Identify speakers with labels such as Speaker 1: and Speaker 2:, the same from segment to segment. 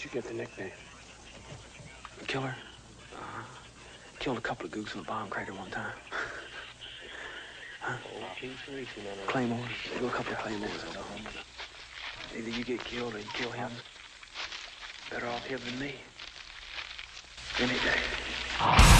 Speaker 1: How'd you get the nickname?
Speaker 2: Killer? Uh, killed a couple of gooks with a bomb cracker one time. huh? Claymores. Do a couple of claymores. Either you get killed or you kill him. Better off him than me. Any day.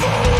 Speaker 2: devil.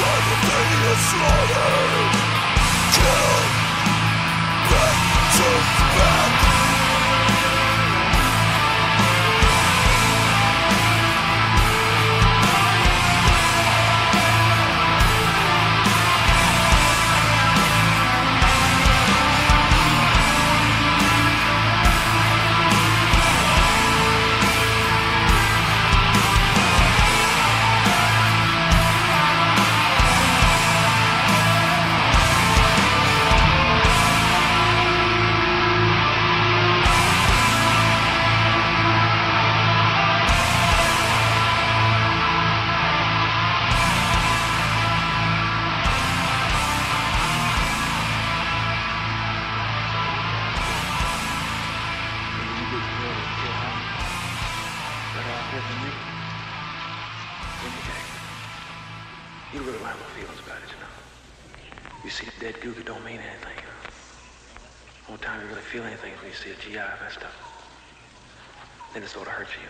Speaker 2: You
Speaker 3: then it sort of hurts you,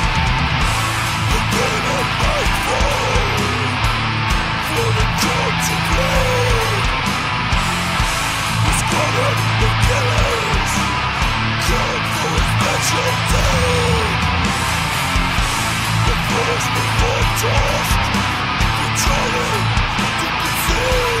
Speaker 2: the United States doesn't have to admit something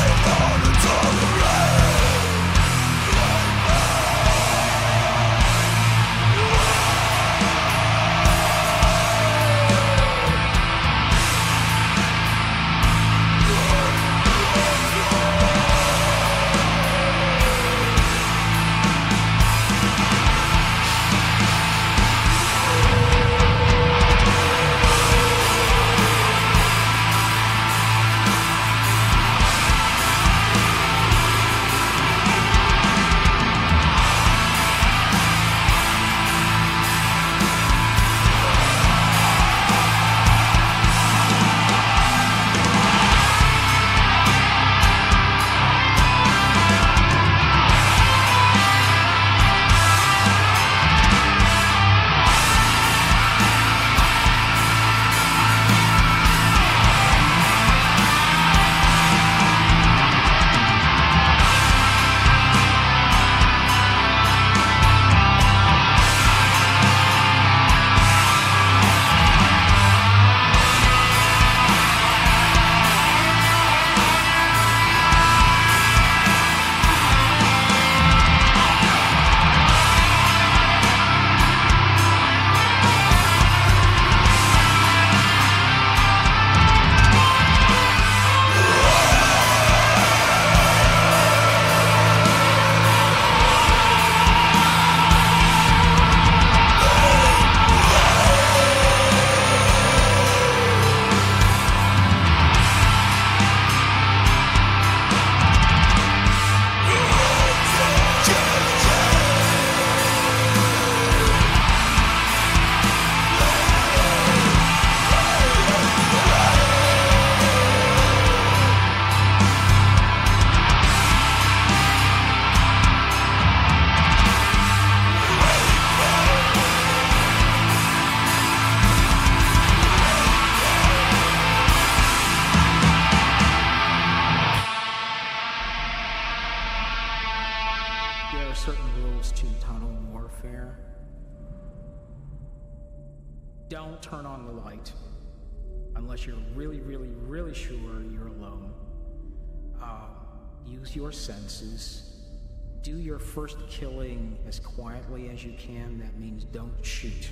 Speaker 1: first killing as quietly as you can. That means don't shoot.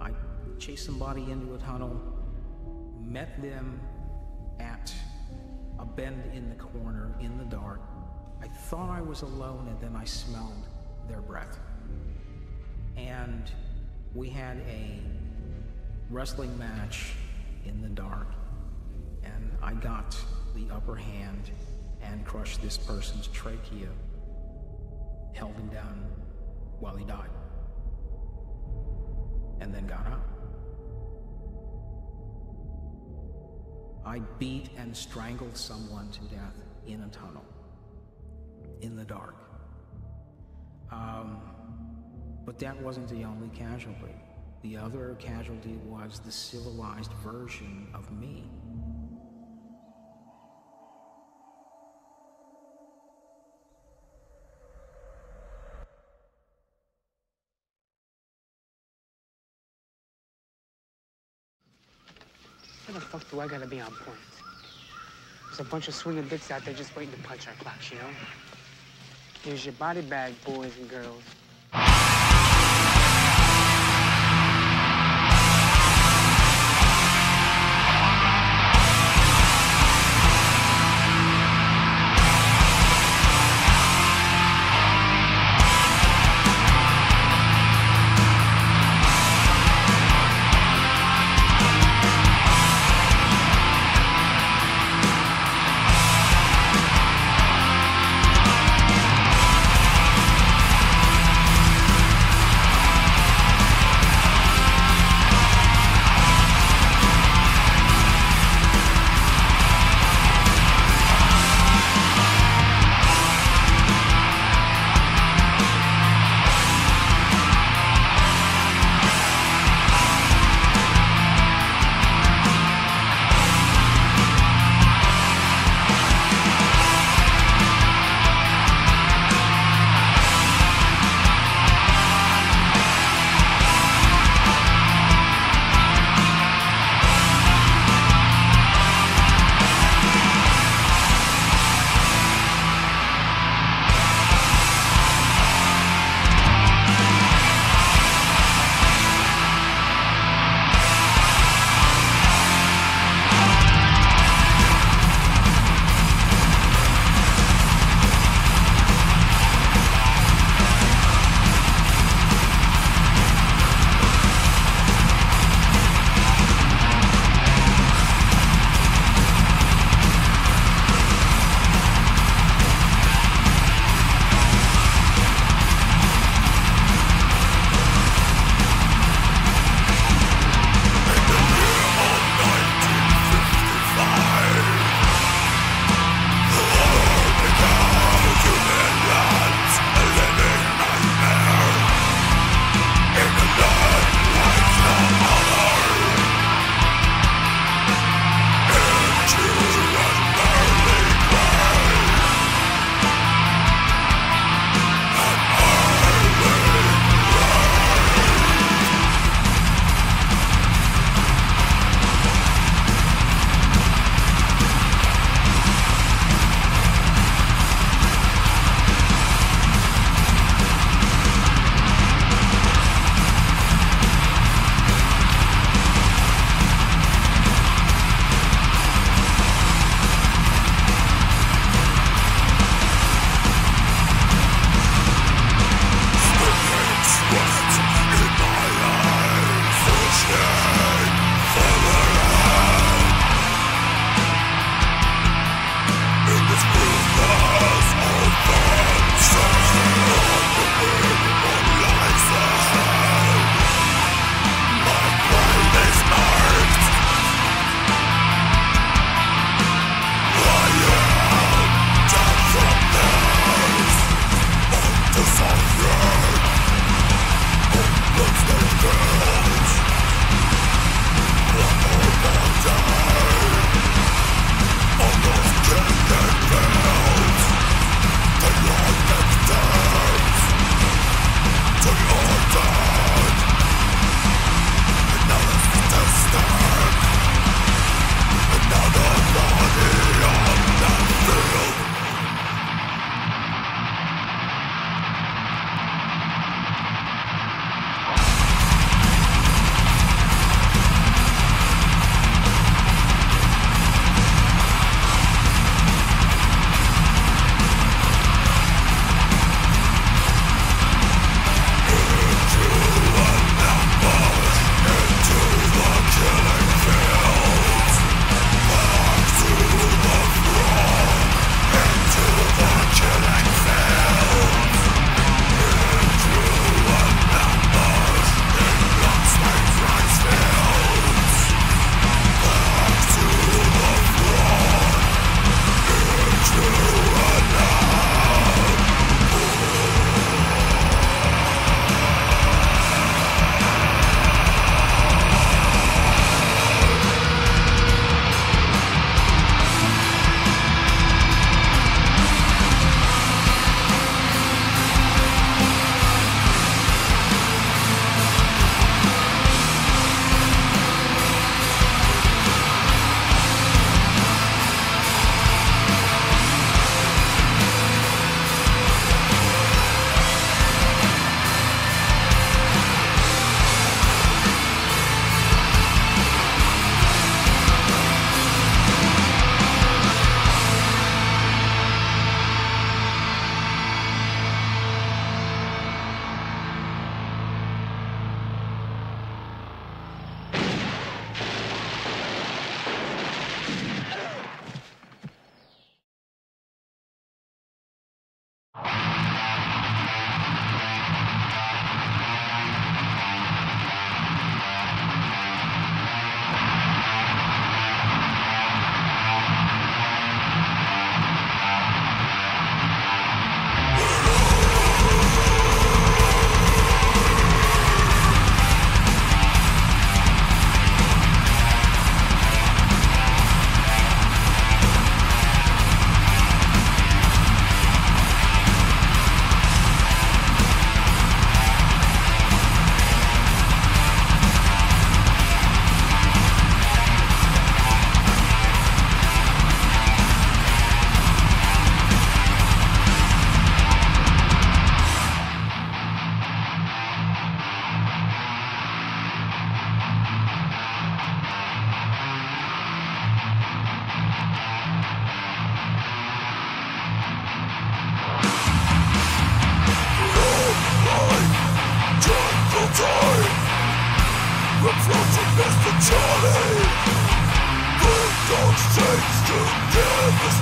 Speaker 1: I chased somebody into a tunnel, met them at a bend in the corner in the dark. I thought I was alone, and then I smelled their breath. And we had a wrestling match in the dark, and I got the upper hand and crushed this person's trachea, held him down while he died, and then got out. I beat and strangled someone to death in a tunnel, in the dark. Um, but that wasn't the only casualty. The other casualty was the civilized version of me.
Speaker 4: Fuck do I gotta be on point? There's a bunch of swinging dicks out there just waiting to punch our clocks, you know? Here's your body bag, boys and girls.